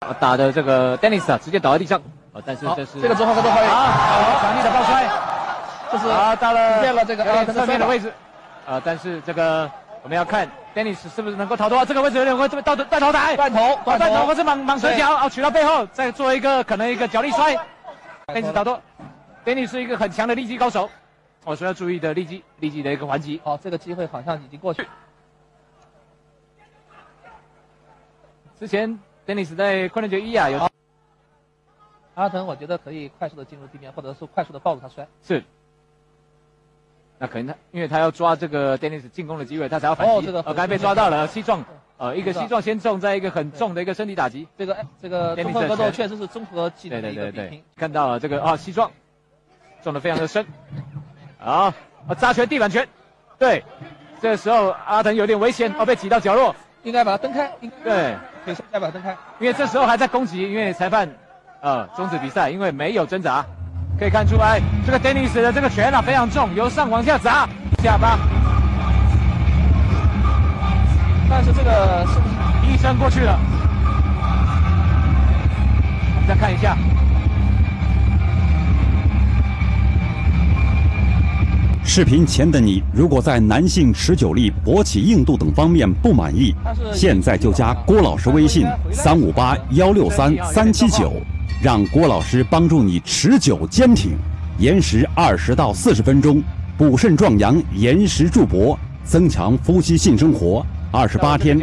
啊打的这个 Dennis 啊，直接倒在地上。啊，但是，这是这个之后他都会好强力的抱摔，这是啊，到了出现了这个侧面的位置。啊，但是这个我们要看 Dennis 是不是能够逃脱，这个位置有点会这边倒断头台，断头啊断头或是蟒蟒蛇脚，啊，取到背后再做一个可能一个脚力摔，Dennis 逃脱。Dennis 是一个很强的力击高手，我说要注意的力击力击的一个环节。好，这个机会好像已经过去。之前 Dennis 在昆仑决一啊有阿腾，我觉得可以快速的进入地面，或者是快速的抱住他摔。是。那可能他，因为他要抓这个 Dennis 进攻的机会，他才要反击。哦这个呃，刚才被抓到了，西撞，呃，一个西撞先中，在一个很重的一个身体打击。这个这个综合格斗确实是综合技对能的比拼。，看到了这个啊，西撞，中的非常的深。好，啊，扎拳地板拳，对，这个时候阿腾有点危险，哦，被挤到角落。应该把它蹬开，应对，可以应该把它蹬开。因为这时候还在攻击，因为裁判呃终止比赛，因为没有挣扎，可以看出来这个 Dennis 的这个拳啊非常重，由上往下砸，下巴。但是这个是医生过去了，我们再看一下，视频前的你，如果在男性持久力、勃起硬度等方面不满意，现在就加郭老师微信三五八幺六三三七九，让郭老师帮助你持久坚挺，延时二十到四十分钟，补肾壮阳，延时助勃，增强夫妻性生活，二十八天